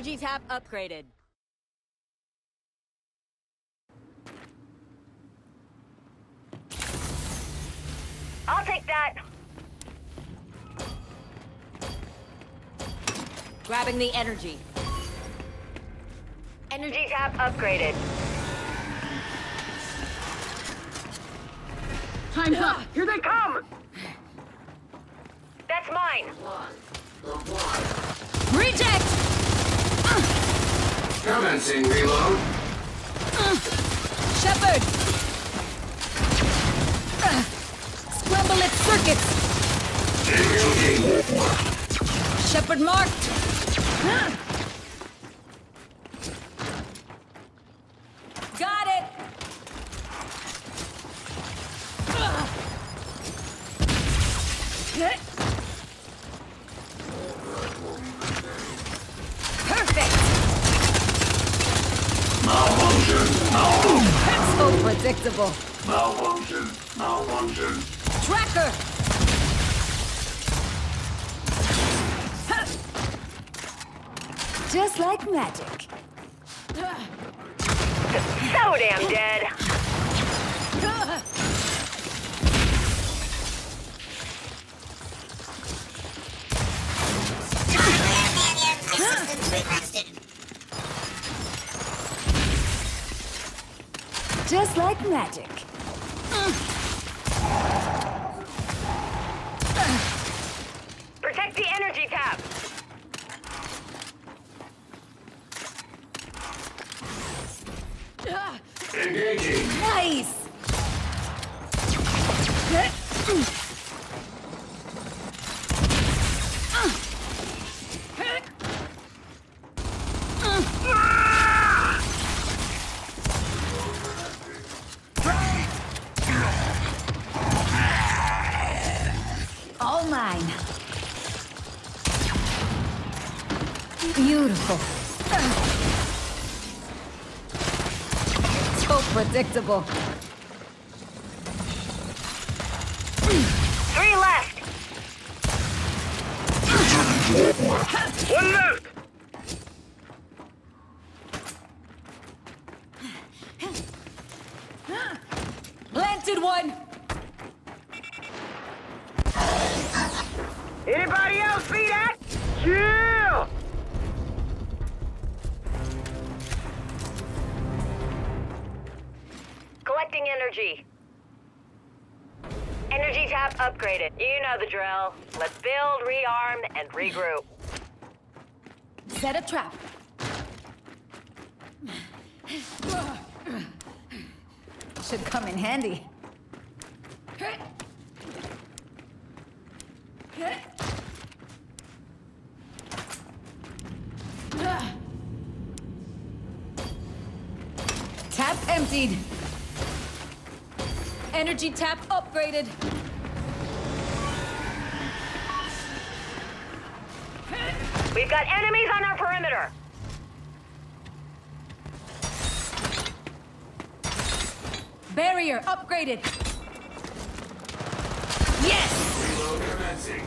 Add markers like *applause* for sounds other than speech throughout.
Energy tap upgraded. I'll take that. Grabbing the energy. Energy tap upgraded. Time's up. Here they come. That's mine. Reject! Commencing reload. Shepherd! Uh, Scramble its circuits! Shepherd marked! The energy tap. Engaging. Nice! Predictable. Three left. One left. Planted one! Anybody else see that? Yeah! Energy. Energy tap upgraded. You know the drill. Let's build, rearm, and regroup. Set a trap. Should come in handy. Tap emptied. Energy tap upgraded. We've got enemies on our perimeter. Barrier upgraded. Yes! Reload commencing.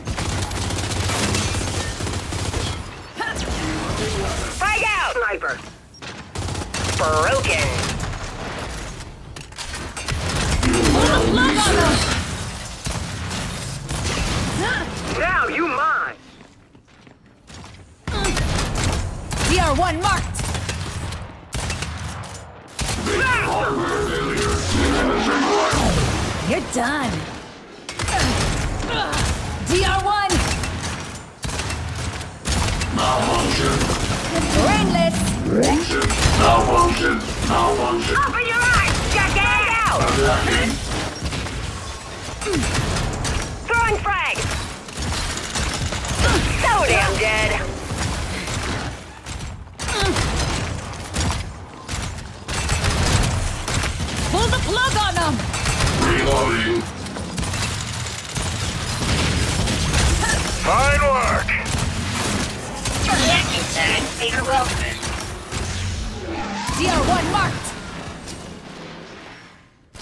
Frag out! Sniper. Broken. Now you mine. DR1 marked! Hardware failure. Commencing vital. You're done. DR1! Malfunction. Brainless! Function. Malfunction. Malfunction. Open your eyes! Check it out! Attacking. Throwing frag! So damn dead! Pull the plug on them! Reloading. Fine work! Reacting, sir. Figure welcome. DR1 marked!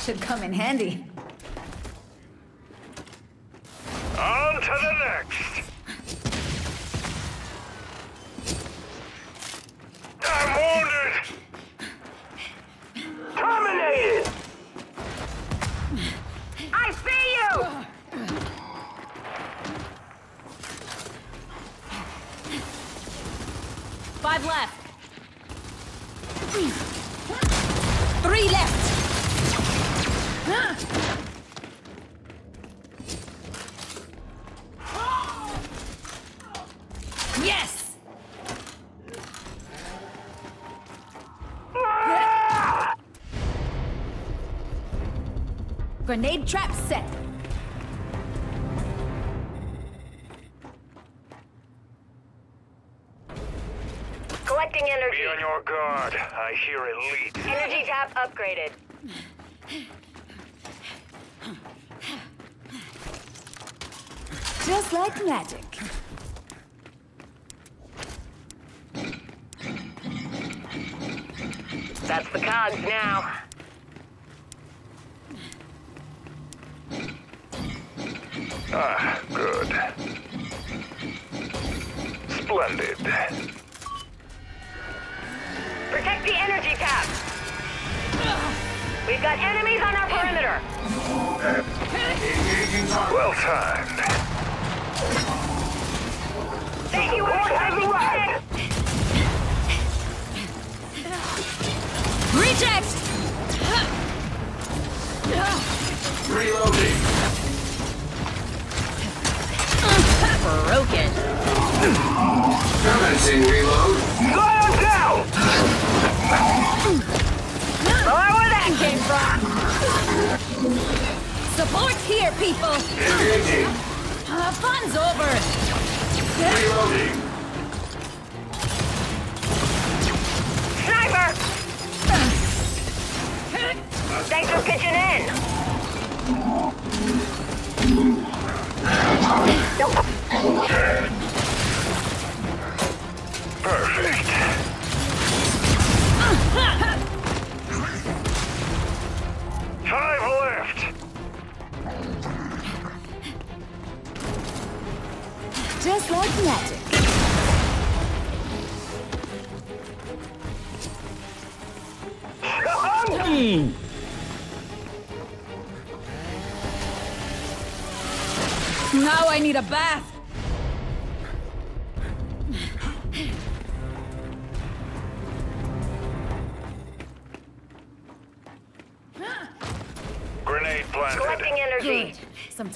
Should come in handy. On to the next! Yes! Grenade trap set. Collecting energy. Be on your guard. I hear elite. Energy tap upgraded. Just like magic. The cogs now. Ah, good. Splendid. Protect the energy tap. We've got enemies on our perimeter. Well timed. Thank you, Reject! Reloading. Broken. Commencing reload. Fire down! Oh, where that came from? Support here, people! Engaging. Uh, fun's over! Reloading. Sniper! Thanks for pitching in. Perfect. Five left. Just like magic.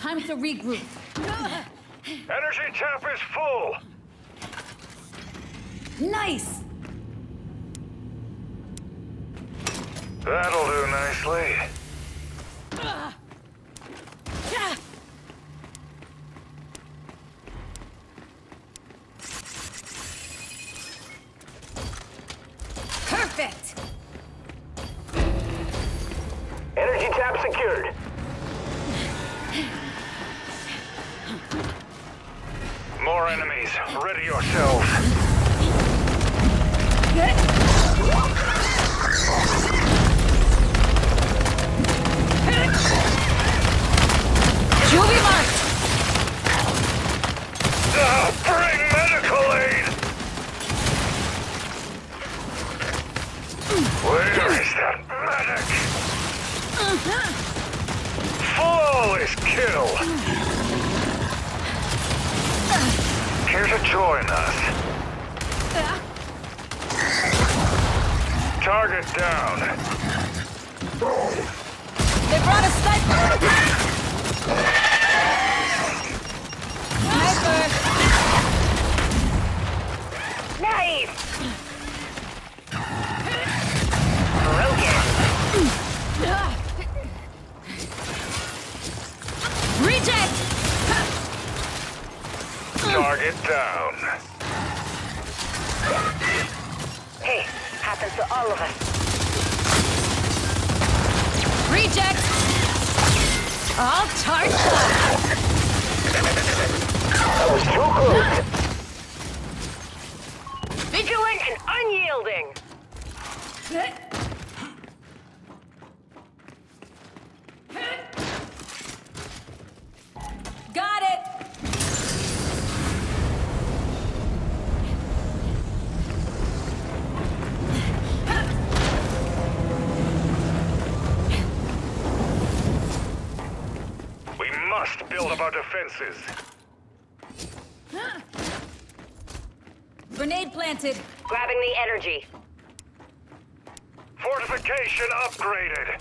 Time to regroup. Energy tap is full. Nice! That'll do nicely. Perfect! Energy tap secured. More enemies. Ready yourselves. Join us. Target down. They brought a sniper! Sniper! Nice! Up defenses. *gasps* Grenade planted. Grabbing the energy. Fortification upgraded.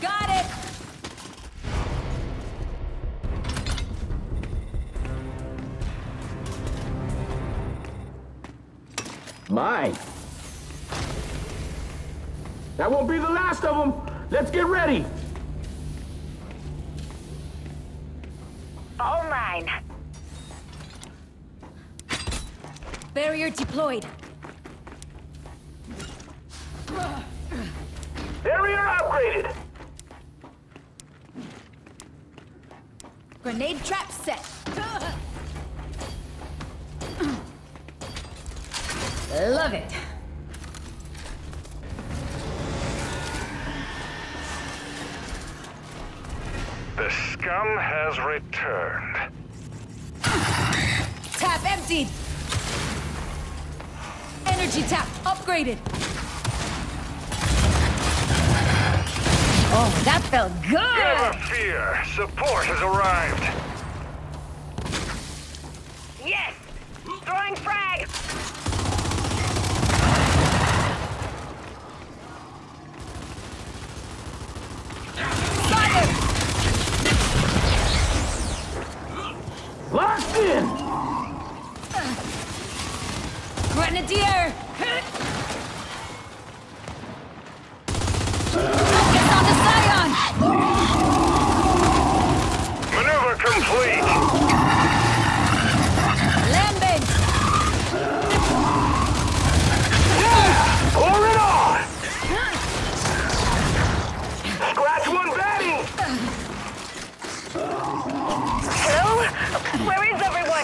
Got it! Mine. That won't be the last of them. Let's get ready. All mine. Barrier deployed. Barrier upgraded. Grenade trap set. Love it. The scum has returned. Tap emptied. Energy tap upgraded. Oh, that felt good. Never fear. Support has arrived.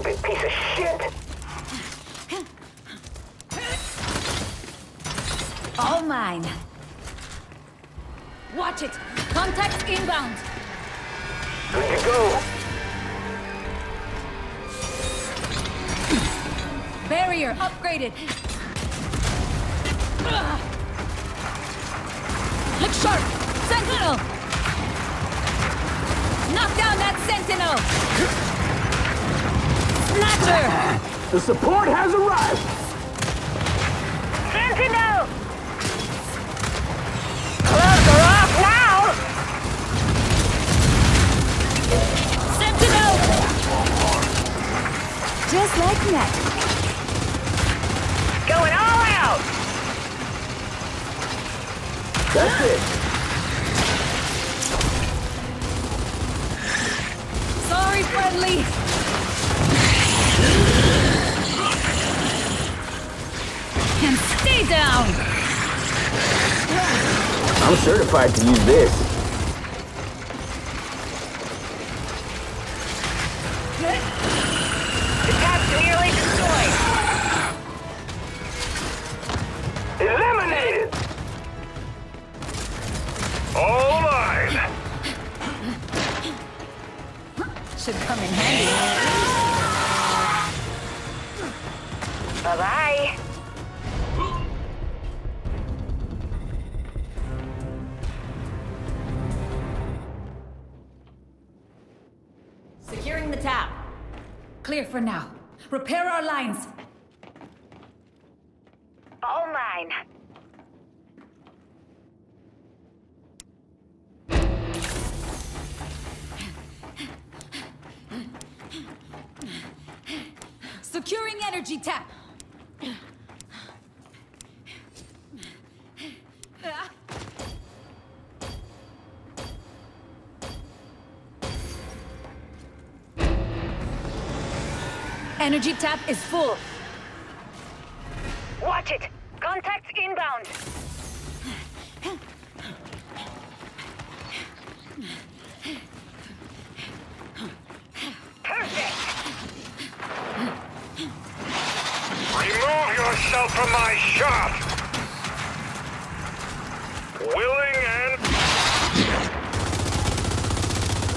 Stupid piece of shit. All mine. Watch it. Contact inbound. Good to go. Barrier upgraded. Look sharp. Sentinel. Knock down that sentinel. Snatcher. The support has arrived. Sentinel! Gloves are off now! Sentinel. Just like that. Going all out! That's it. Sorry, friendly. And stay down. I'm certified to use this. Repair our lines. All mine. Securing energy tap. Energy tap is full. Watch it! Contacts inbound! Perfect! Remove yourself from my shop. Willing and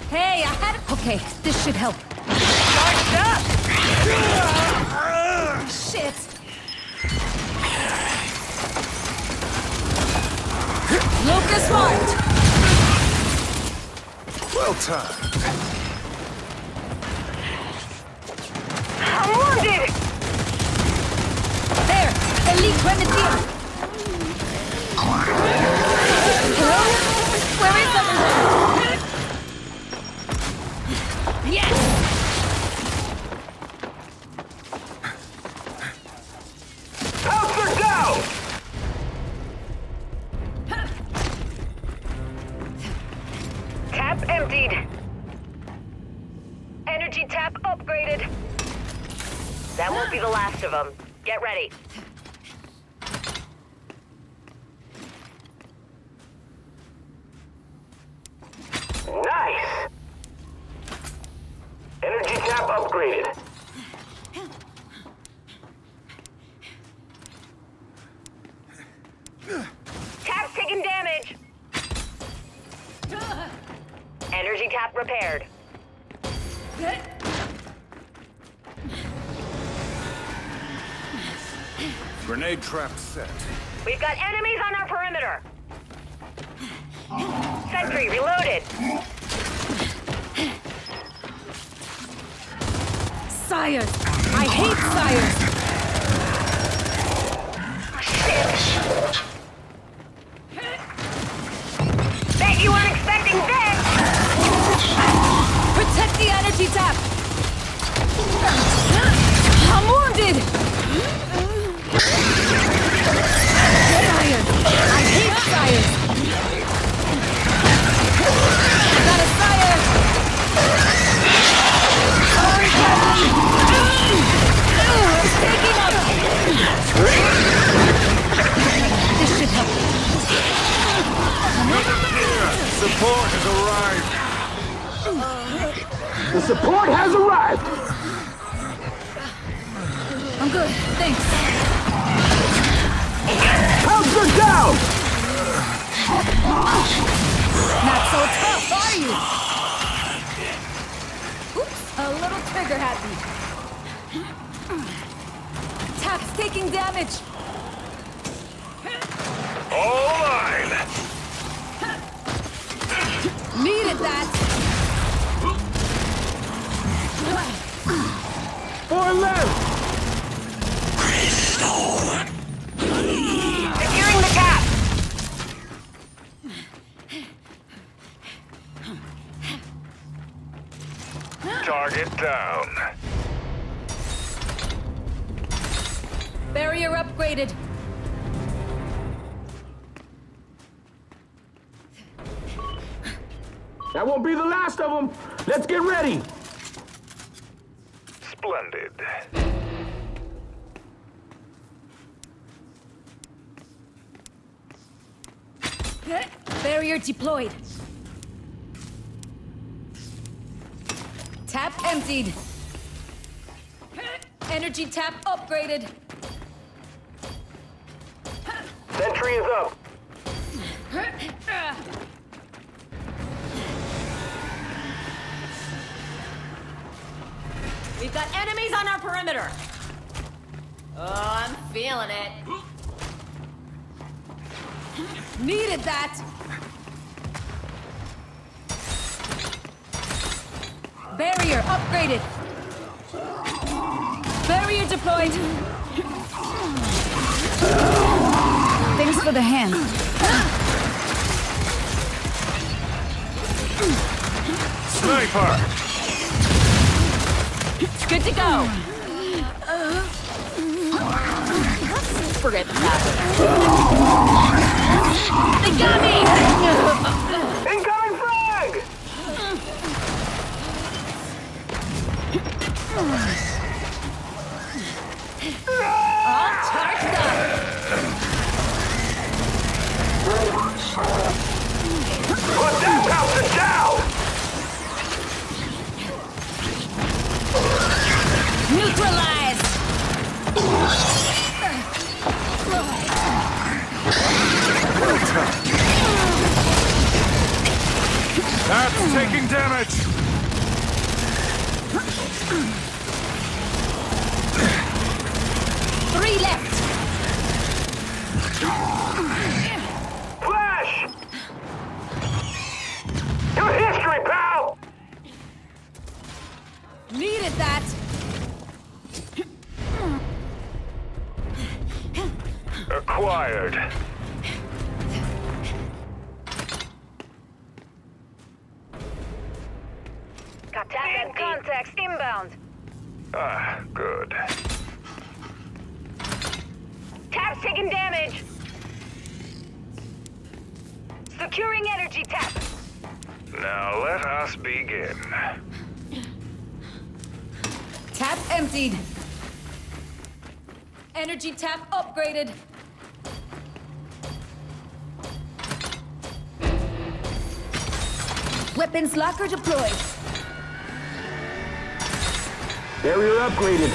Hey, I had. Okay, this should help. Charged up! Shit! Lucas well timed. I'm wounded! There! Elite Grenadier! Hello? Where is everyone? Yes! Upgraded. Tap's taking damage. Energy tap repaired. Grenade trap set. We've got enemies on our perimeter. Sentry reloaded. Sires! I hate sires! Let's get ready. Splendid. Barrier deployed. Tap emptied. Energy tap upgraded. Sentry is up. We've got enemies on our perimeter. Oh, I'm feeling it. *gasps* Needed that. Barrier upgraded. Barrier deployed. Thanks for the hand. Sniper! Good to go. Forget the past. They got me! Incoming frag! *laughs* Securing energy tap. Now let us begin. Tap emptied. Energy tap upgraded. Weapons locker deployed. Barrier upgraded.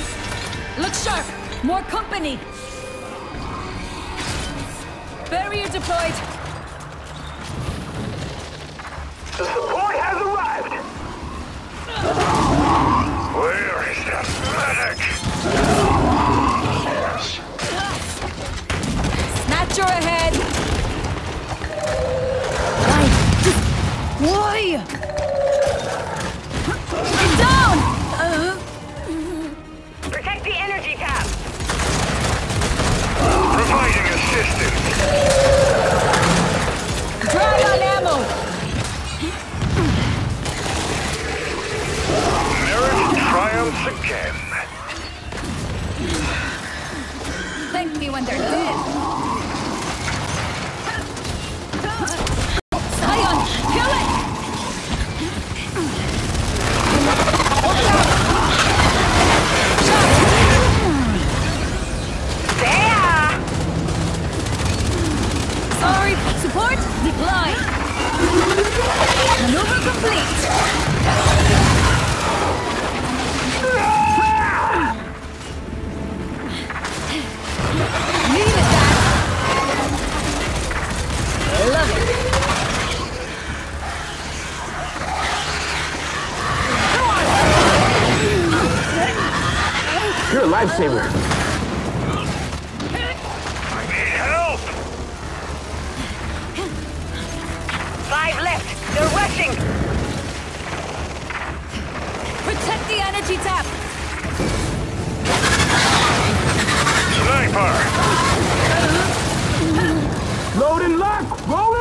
Look sharp. More company. Barrier deployed. Medic? Snatcher ahead. Why? Get down! Protect You're a lifesaver. I need help! Five left. They're rushing. Protect the energy tap. Sniper! Load and lock. Roll